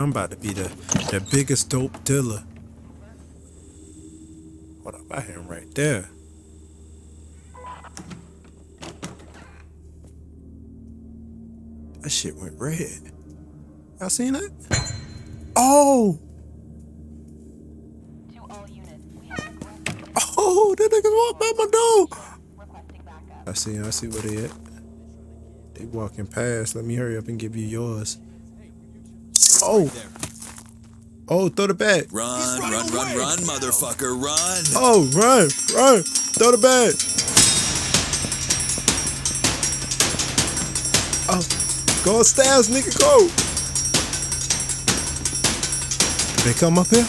I'm about to be the, the biggest dope dealer. Hold up, I hear him right there. That shit went red. Y'all seen that? Oh! To all units, we have requested Oh, that nigga walked by my door. I see, I see where they at. They walking past. Let me hurry up and give you yours. Oh! Oh, throw the bag. Run, run, run, run, motherfucker, run! Oh, run, run, throw the bag. Oh, go upstairs, nigga, go. They come up here?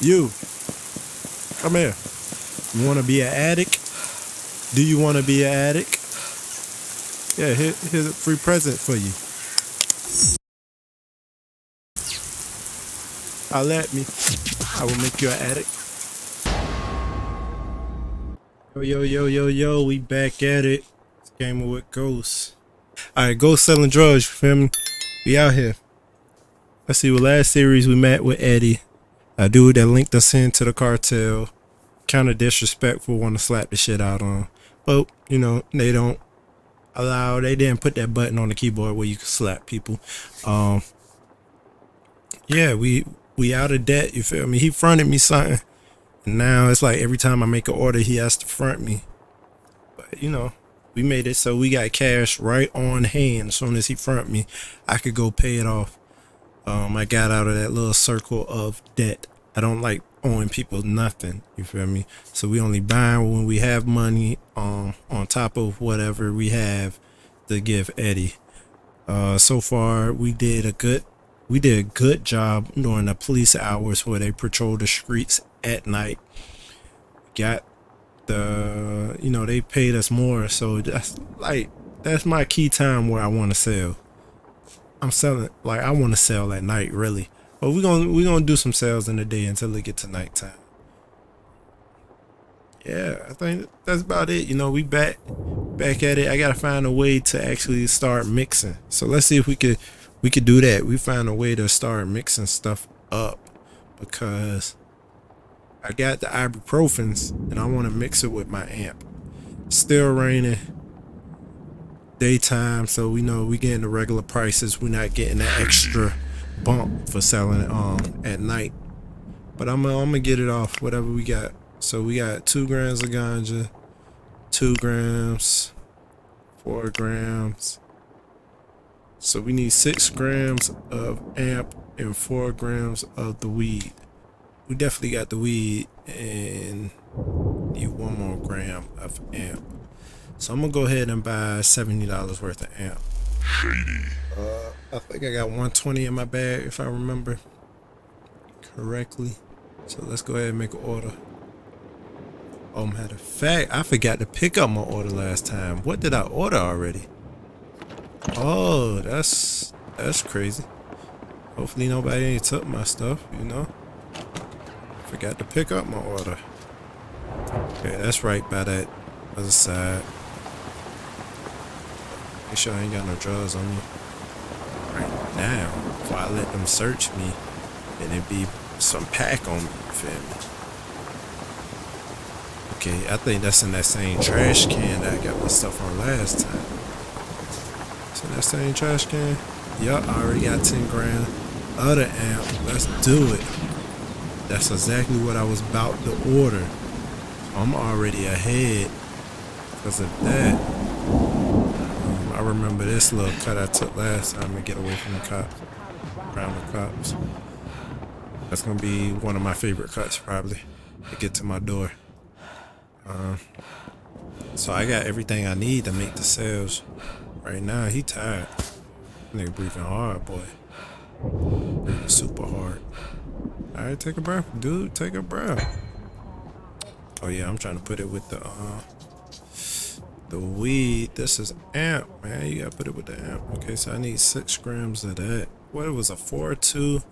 You, come here. You want to be an addict? Do you want to be an addict? Yeah, here, here's a free present for you. I'll at me. I will make you an addict. Yo, yo, yo, yo, yo, we back at it. It's Gamer with Ghozt. Alright, Ghozt selling drugs, you feel me? We out here. Let's see, what last series we met with Eddie. A dude that linked us into the cartel. Kind of disrespectful, want to slap the shit out on. But, you know, they don't allow, they didn't put that button on the keyboard where you can slap people. Um, yeah, we we out of debt. You feel me? He fronted me something, and now it's like every time I make an order, he has to front me. But you know, we made it so we got cash right on hand. As soon as he front me, I could go pay it off. Um, I got out of that little circle of debt. I don't like owing people nothing. You feel me? So we only buy when we have money. Um, on top of whatever we have to give Eddie. Uh, so far we did a good we did a good job during the police hours where they patrol the streets at night. Got the you know they paid us more, so that's like that's my key time where I want to sell. I'm selling like I want to sell at night really, but we're gonna we're gonna do some sales in the day until it gets to nighttime. Yeah, I think that's about it. You know, we back back at it. I gotta find a way to actually start mixing. So let's see if we could we could do that. We find a way to start mixing stuff up because I got the ibuprofens and I want to mix it with my amp. Still raining daytime, so we know we getting the regular prices. We're not getting the extra bump for selling um at night. But I'm gonna, I'm gonna get it off whatever we got. So we got two grams of ganja, two grams, four grams. So we need six grams of amp and four grams of the weed. We definitely got the weed and need one more gram of amp. So I'm gonna go ahead and buy seventy dollars worth of amp. Shady. Uh, I think I got 120 in my bag if I remember correctly. So let's go ahead and make an order. Oh, matter of fact, I forgot to pick up my order last time. What did I order already? Oh, that's that's crazy. Hopefully nobody ain't took my stuff, you know. Forgot to pick up my order. Okay, that's right by that other side. Make sure I ain't got no drugs on me. Right now, before I let them search me, and it'd be some pack on me, me? Okay, I think that's in that same trash can that I got my stuff on last time. It's in that same trash can. Yup, I already got 10 grand Other amp. Let's do it. That's exactly what I was about to order. I'm already ahead because of that. I remember this little cut I took last time to get away from the cops, around the cops. That's gonna be one of my favorite cuts probably to get to my door. Um, so I got everything I need to make the sales. Right now, he tired. Nigga breathing hard, boy. Breathing super hard. Alright, take a breath, dude. Take a breath. Oh yeah, I'm trying to put it with the uh the weed. This is amp, man. You gotta put it with the amp. Okay, so I need six grams of that. What it was a four two.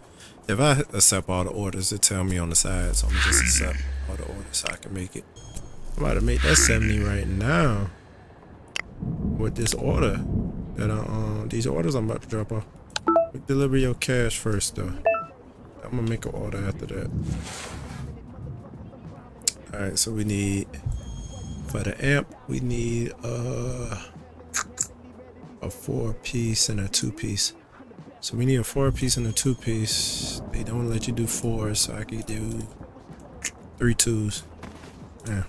If I accept all the orders, it tell me on the side, so I'm just accept all the orders so I can make it. I'm about to make that 70 right now with this order. that uh, um these orders I'm about to drop off. We deliver your cash first though. I'm gonna make an order after that. Alright, so we need for the amp we need uh a four piece and a two piece. So we need a four piece and a two piece. They don't let you do four, so I could do three twos. Yeah.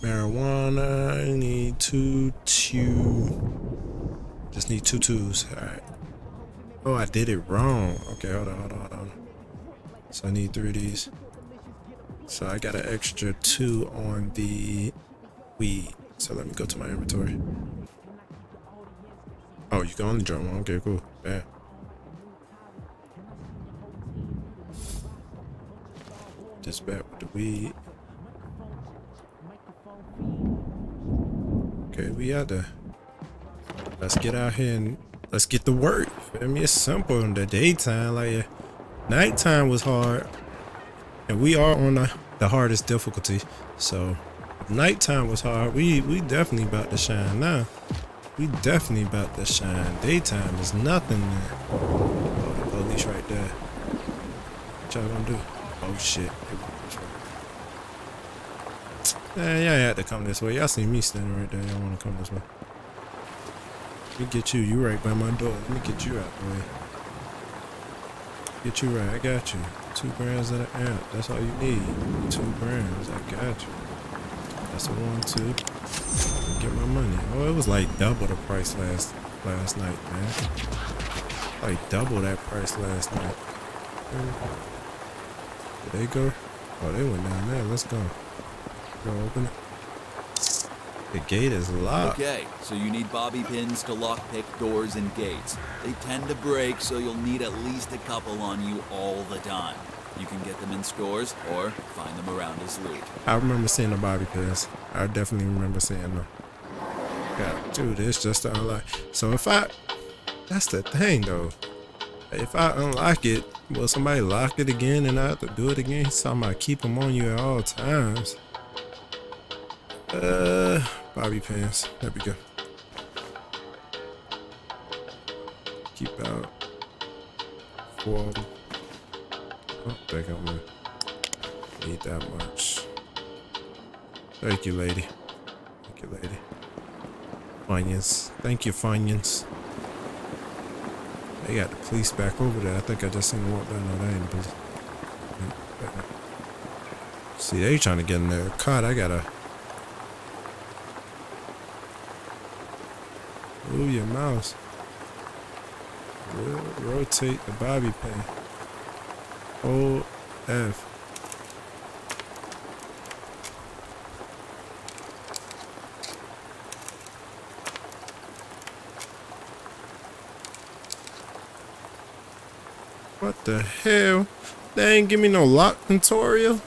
Marijuana, I need two two. Just need two twos. Alright. Oh, I did it wrong. Okay, hold on, hold on, hold on. So I need three of these. So I got an extra two on the weed. So let me go to my inventory. Oh, you can only drop one. Okay, cool. Bad. Just back with the weed. Okay, we out there. Let's get out here and let's get to work. I mean, it's simple in the daytime. Like, nighttime was hard. And we are on the, the hardest difficulty. So, nighttime was hard. We we definitely about to shine now. We definitely about to shine. Daytime is nothing. Oh, the police right there. What y'all gonna do? Oh shit. Man, y'all had to come this way. Y'all see me standing right there. Y'all wanna come this way. Let me get you. You right by my door. Let me get you out way. Get you right. I got you. Two grams of the amp. That's all you need. Two grams. I got you. That's a one, two. Get my money. Oh, it was like double the price last last night, man. Like double that price last night. Did they go? Oh, they went down there. Let's go. Go open it. The gate is locked. Okay, so you need bobby pins to lockpick doors and gates. They tend to break, so you'll need at least a couple on you all the time. You can get them in stores or find them around as loot. I remember seeing the bobby pins. I definitely remember seeing them. Gotta do this just to unlock. So if I, that's the thing though. If I unlock it, will somebody lock it again and I have to do it again? Talking about keep them on you at all times. Uh, bobby pins. There we go. Keep out four. I don't gonna need that much. Thank you, lady. Thank you, lady. Funyuns. Thank you, Funyuns. They got the police back over there. I think I just seen them walk down. No, they ain't the. See, they trying to get in their car. I gotta. Move your mouse. Rotate the bobby pin. Hold F. What the hell? They ain't give me no lock tutorial.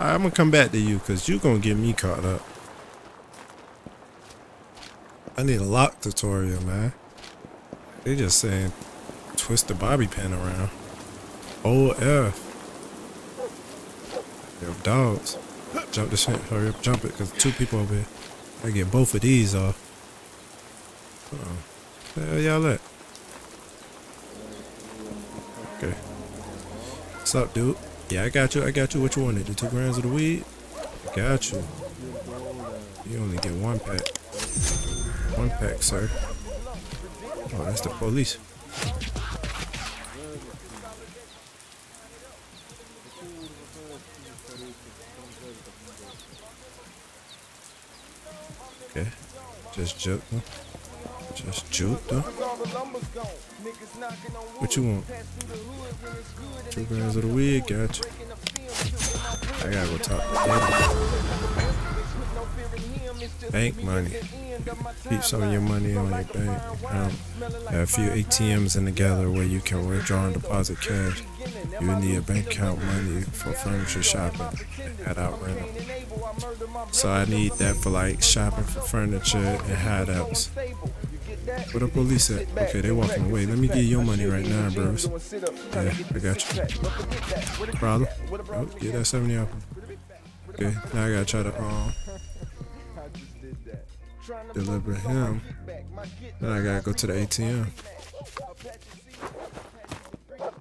I'm gonna come back to you because you gonna get me caught up. Need a lock tutorial, man. They just saying twist the bobby pin around. O F. Yo, dogs. Jump this shit. Hurry up, jump it, because two people over here. I get both of these off. Uh oh. Where y'all at? Okay. What's up, dude? Yeah, I got you. I got you. What you wanted? The two grams of the weed? I got you. You only get one pack. One pack, sir. Oh, that's the police. Okay. Just joke. Just joke them. What you want? Two grams of the weed, gotcha. I gotta go talk to. Bank money. Keep some of your money on your bank account. Have a few ATMs in the gallery where you can withdraw and deposit cash. You need a bank account money for furniture shopping at out rental. So I need that for like shopping for furniture and hideouts. Where the police at? Okay, they walking away. Let me get your money right now, bros. Yeah, I got you. Problem? Oh, get that 70 off. Okay, now I gotta try to um deliver him. Then I gotta go to the ATM.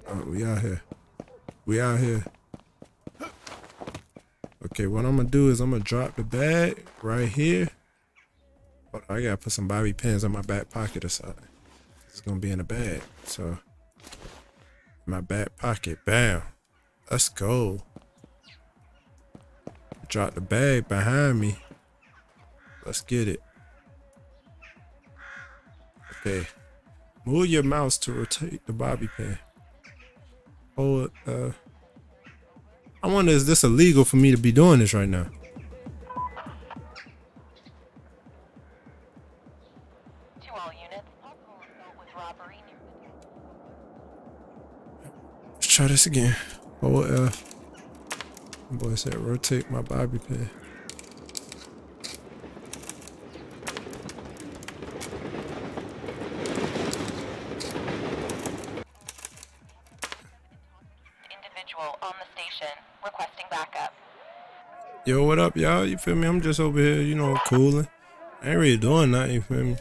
Oh, we out here. We out here. Okay, what I'm gonna do is I'm gonna drop the bag right here. Hold on, I gotta put some bobby pins in my back pocket or something. It's gonna be in the bag. So, my back pocket. Bam. Let's go. Drop the bag behind me. Let's get it. Okay. Move your mouse to rotate the bobby pin. Hold uh I wonder is this illegal for me to be doing this right now? Try this again. Hold uh boy said rotate my bobby pin. individual on the station requesting backup. Yo, what up, y'all? You feel me? I'm just over here, you know, cooling. I ain't really doing nothing, you feel me?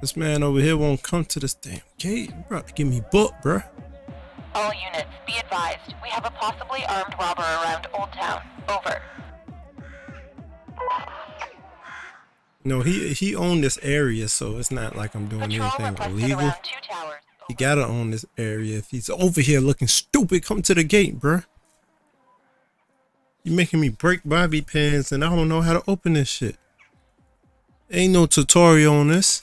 This man over here won't come to this damn gate. You about to give me book, bruh. All units, be advised. We have a possibly armed robber around Old Town. Over. No, he he owned this area, so it's not like I'm doing Patrol anything illegal. around two towers. He gotta own this area. If he's over here looking stupid, come to the gate, bruh. You making me break bobby pins and I don't know how to open this shit. Ain't no tutorial on this.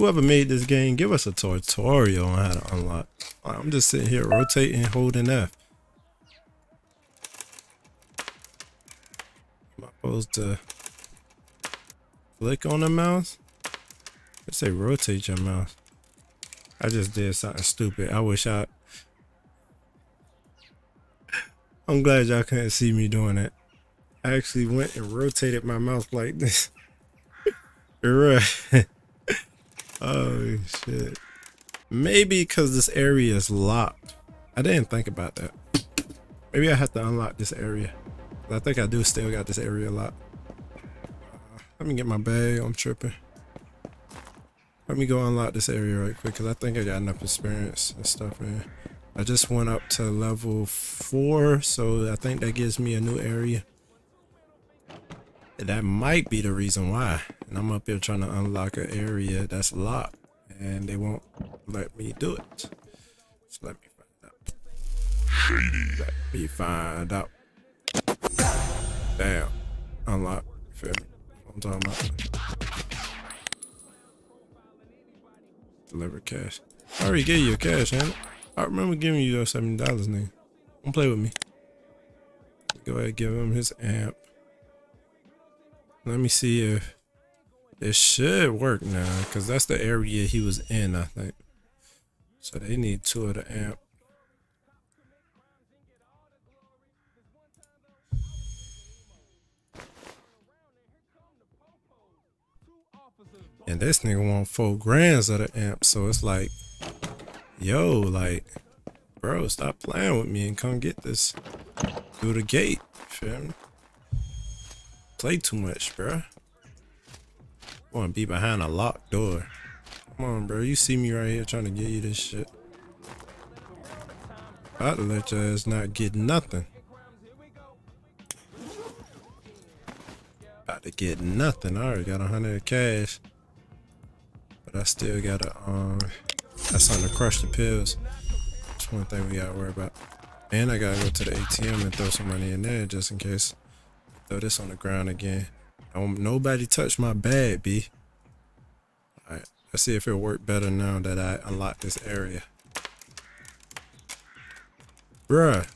Whoever made this game, give us a tutorial on how to unlock. I'm just sitting here rotating, holding F. Am I supposed to click on the mouse? It say rotate your mouse. I just did something stupid. I wish I. I'm glad y'all couldn't see me doing it. I actually went and rotated my mouse like this. right. oh shit. Maybe because this area is locked. I didn't think about that. Maybe I have to unlock this area. I think I do still got this area locked. Let me get my bag. I'm tripping. Let me go unlock this area right quick because I think I got enough experience and stuff, man. I just went up to level four, so I think that gives me a new area. That might be the reason why. And I'm up here trying to unlock an area that's locked, and they won't let me do it. So let me find out. Shady. Let me find out. Damn. Unlock. Feel me? I'm talking about. Deliver cash. I already gave you cash, man. I remember giving you those seventy dollars, nigga. Don't play with me. Go ahead, give him his amp. Let me see if it should work now, because that's the area he was in, I think. So they need two of the amp. And this nigga want four grands of the amp, so it's like, yo, like, bro, stop playing with me and come get this through the gate. fam. Play too much, bro. Want to be behind a locked door. Come on, bro. You see me right here trying to get you this shit. To let your ass not get nothing. About to get nothing. I already got a hundred cash. But I still gotta, um, that's on to crush the pills. That's one thing we gotta worry about. And I gotta go to the ATM and throw some money in there just in case. Throw this on the ground again. Don't nobody touch my bag, B. Alright, let's see if it'll work better now that I unlock this area. Bruh.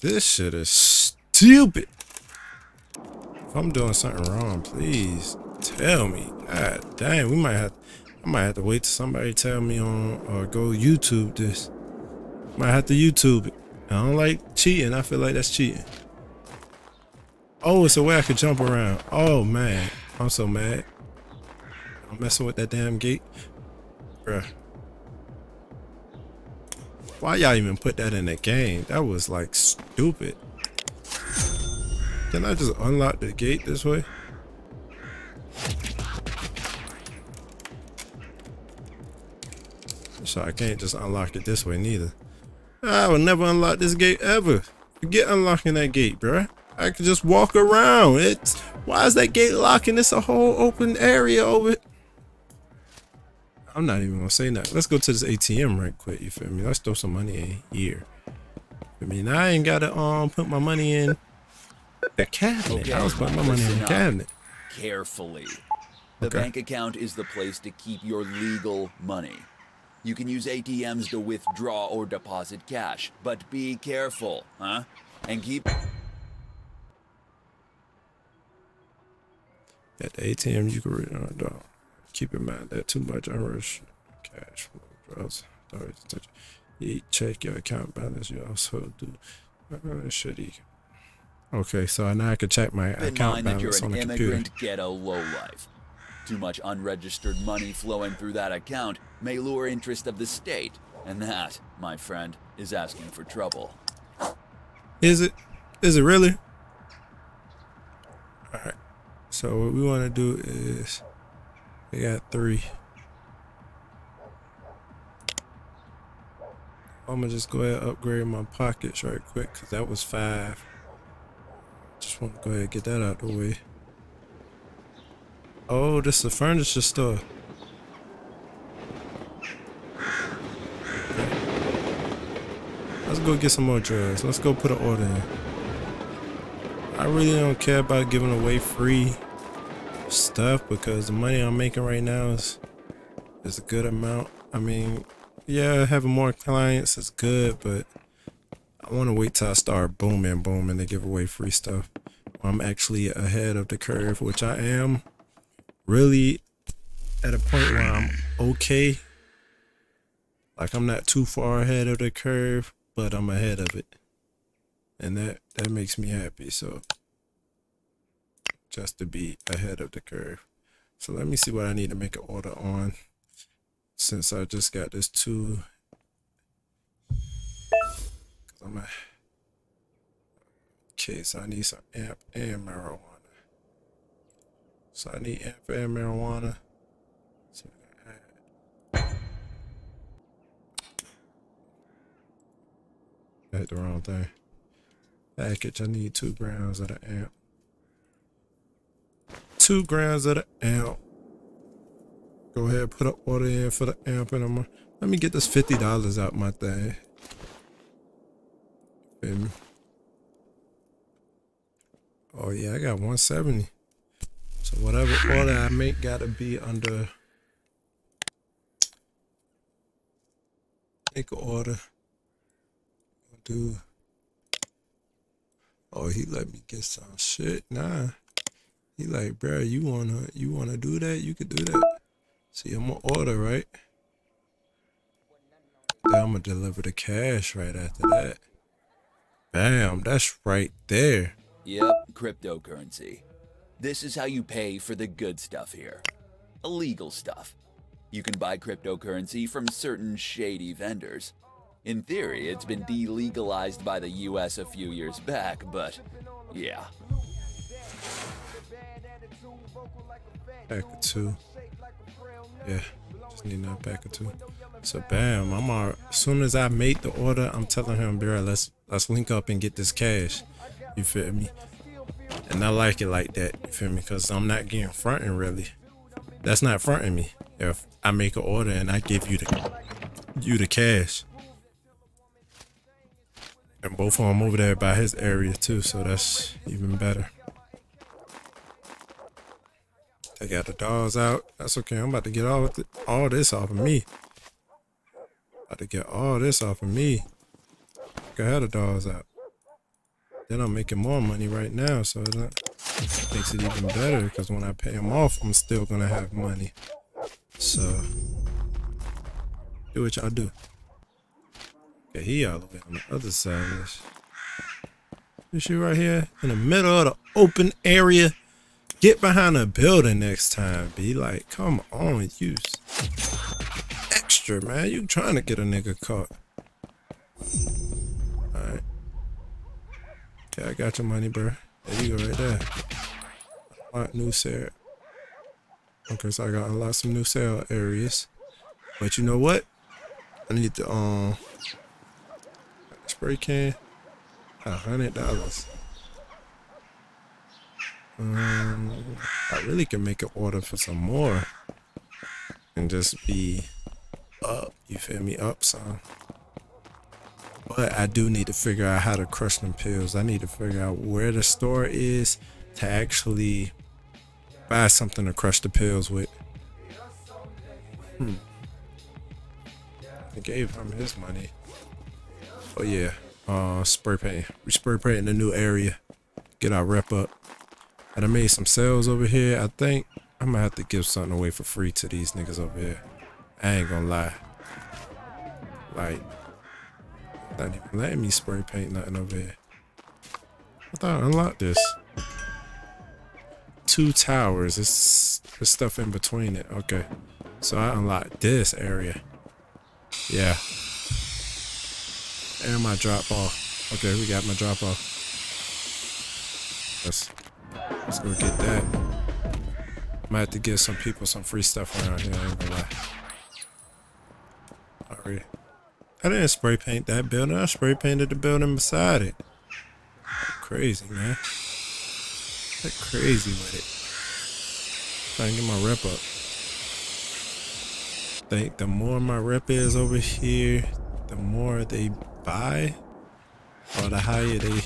This shit is stupid. If I'm doing something wrong, please tell me. God damn, we might have I might have to wait till somebody tell me on or go YouTube this. Might have to YouTube it. I don't like cheating. I feel like that's cheating. Oh, it's a way I could jump around. Oh man. I'm so mad. I'm messing with that damn gate. Bruh. Why y'all even put that in the game? That was like stupid. Can I just unlock the gate this way? So I can't just unlock it this way neither. I will never unlock this gate ever. Forget unlocking that gate, bruh. I could just walk around. It's why is that gate locking? It's a whole open area over it. I'm not even gonna say that. Let's go to this ATM right quick. You feel me? Let's throw some money in here. I mean, I ain't gotta um put my money in the cabinet. Okay, I was putting my money in the cabinet. Carefully. The Okay. bank account is the place to keep your legal money. You can use ATMs to withdraw or deposit cash, but be careful, huh? And keep At the ATM, you can read on dog. Keep in mind that too much Irish cash flow draws. Always touch. You check your account balance. You also do. Uh, he? Okay, so now I can check my account mind that you're balance on the computer. ghetto lowlife. Too much unregistered money flowing through that account may lure interest of the state, and that, my friend, is asking for trouble. Is it? Is it really? Alright. So what we want to do is we got three. I'm gonna just go ahead and upgrade my pockets right quick because that was five. Just want to go ahead and get that out of the way. Oh, this is a furniture store. Let's go get some more drugs. Let's go put an order in. I really don't care about giving away free stuff because the money I'm making right now is is a good amount. I mean, yeah, having more clients is good, but I want to wait till I start booming, booming to give away free stuff. I'm actually ahead of the curve, which I am really at a point where I'm okay. Like I'm not too far ahead of the curve, but I'm ahead of it. And that that makes me happy. So just to be ahead of the curve. So let me see what I need to make an order on since I just got this two. Cause I'm a, okay, so I need some amp and marijuana. So I need and marijuana. Hit the wrong thing. Package, I need two grams of the amp. Two grams of the amp. Go ahead, put an order in for the amp, and I'm let me get this fifty dollars out my thing. Oh yeah, I got one seventy. So whatever order I make, gotta be under. Make order. Do. Oh, he let me get some shit. Nah. He like, bro, you wanna you wanna do that? You could do that. See, I'm gonna order, right? Then I'm gonna deliver the cash right after that. Bam, that's right there. Yep, cryptocurrency. This is how you pay for the good stuff here. Illegal stuff. You can buy cryptocurrency from certain shady vendors. In theory, it's been delegalized by the US a few years back, but yeah. Pack of two. Yeah, just need another pack of two. So bam, I'm all, as soon as I make the order, I'm telling him, bro, let's let's link up and get this cash. You feel me? And I like it like that. You feel me? Cause I'm not getting fronting really. That's not fronting me. If I make an order and I give you the you the cash. And both of them over there by his area too, so that's even better. They got the dogs out. That's okay. I'm about to get all th- all this off of me. About to get all this off of me. Go ahead, the dogs out. Then I'm making more money right now, so it uh, makes it even better because when I pay them off, I'm still gonna have money. So do what y'all do. Okay, he all the way on the other side of this. This shit right here in the middle of the open area. Get behind a building next time. Be like, come on, you extra, man. You trying to get a nigga caught. Okay, I got your money, bro. There you go, right there. Unlock new sale. Okay, so I got a lot some new sale areas. But you know what? I need to um spray can. A hundred dollars. Um, I really can make an order for some more and just be up. You feel me? Up some. But I do need to figure out how to crush them pills. I need to figure out where the store is to actually buy something to crush the pills with. Hmm. I gave him his money. Oh yeah, uh, spray paint. We spray paint in the new area. Get our rep up. And I made some sales over here. I think I'm gonna have to give something away for free to these niggas over here. I ain't gonna lie. Like, not even letting me spray paint nothing over here. I thought I unlocked this. Two towers. It's there's stuff in between it. Okay. So I unlocked this area. Yeah. And my drop off. Okay, we got my drop off. Let's let's go get that. Might have to give some people some free stuff around here, I ain't gonna lie. Alright. I didn't spray paint that building, I spray painted the building beside it. Crazy, man. That crazy with it. Trying to get my rep up. think the more my rep is over here, the more they buy, or the higher they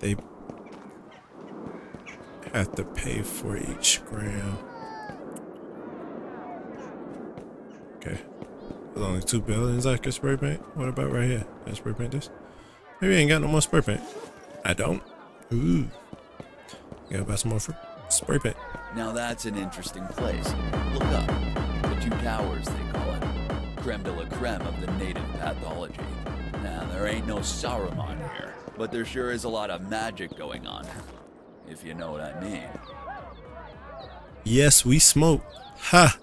they have to pay for each gram. Okay. There's only two buildings I can spray paint. What about right here? Can I spray paint this? Maybe I ain't got no more spray paint. I don't. Ooh. Gotta buy some more for spray paint. Now that's an interesting place. Look up. The two towers, they call it. Creme de la creme of the native pathology. Now, there ain't no Saruman here, but there sure is a lot of magic going on. If you know what I mean. Yes, we smoke. Ha!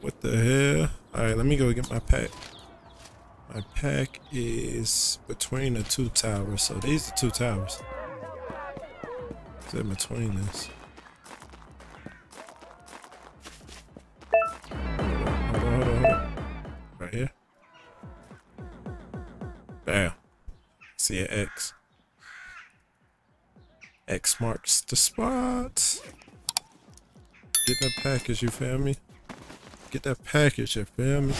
What the hell? Alright, let me go get my pack. My pack is between the two towers. So these are two towers. Is in between this? Hold on, hold on, hold on. Right here. Bam. See an X. X marks the spot. Get that package, you feel me? Get that package, you feel me?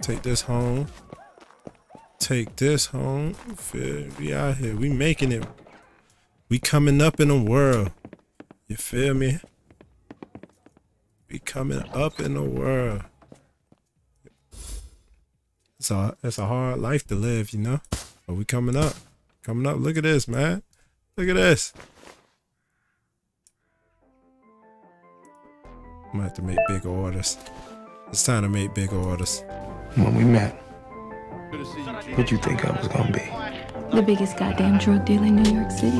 Take this home. Take this home. Feel we out here. We making it. We coming up in the world. You feel me? We coming up in the world. It's a it's a hard life to live, you know. But we coming up. Coming up. Look at this, man. Look at this. I'm gonna have to make bigger orders. It's time to make bigger orders. When we met, what'd you think I was gonna be? The biggest goddamn drug dealer in New York City.